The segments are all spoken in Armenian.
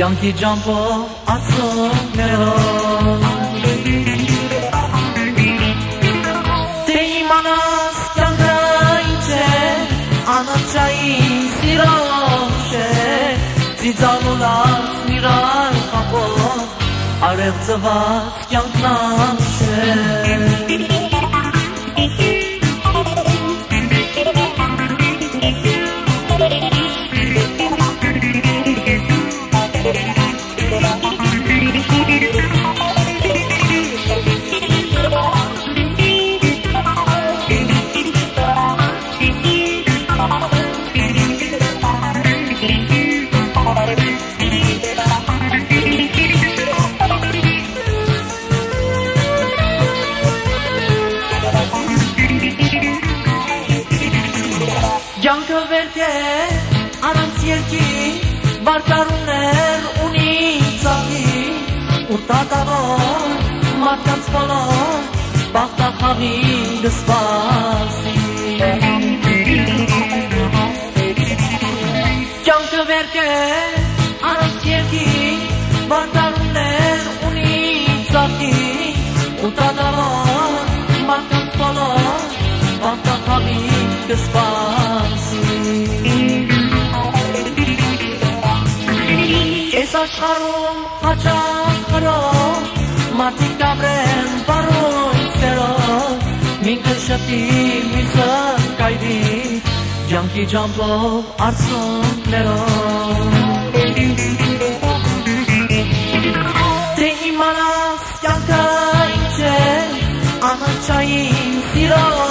Յանքի ջամփով ածոներով Դե իմանաս կյանքը ինչ է Անաչային սիրոշ է Ձիծանուլած նիրան խապով Արև ծված կյանքն անշ բարտարուններ ունի ծաղի ու տատավոր մարդկանց բոլոր բախտախաղի գսպասի կյանքը վերք է առանց երկի բարտարուններ ունի ծաղի ու տատավոր մարդկանց բոլոր բախտախաղի գսպասի Այս աշխարհում հաճախ խրով մարդիկ ապրեն բարոյ սերով Մինքը շտի միսը կայվի Յանքի ջամբով արցունքներով Դե իմանաս յանքը ինչ է Անաչային սիրով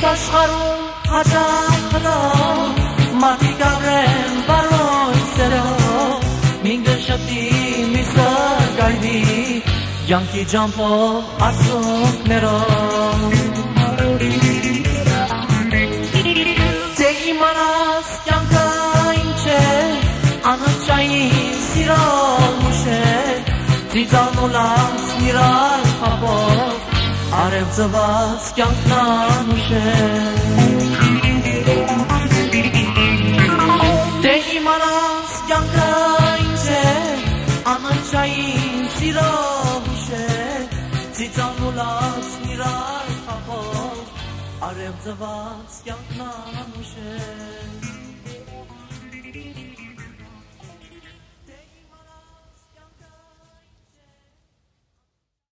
աշխարհում հաջախնով մարդիկ ապրեն բարոյ սերով մինգը շտի միսը գայվի յանքի ջամփով արցունքներով Դե իմանաս կյանքը ինչ է անհճային սիրով ուշել ծիծանուլանց նիրալ խապով արև ծված կյանքն անուշել Դե իմանաս կյանքը ինչ է անանչային սիրով ուշել ծիծանուլած նիրար խապով արև ծված կյանքն անուշ է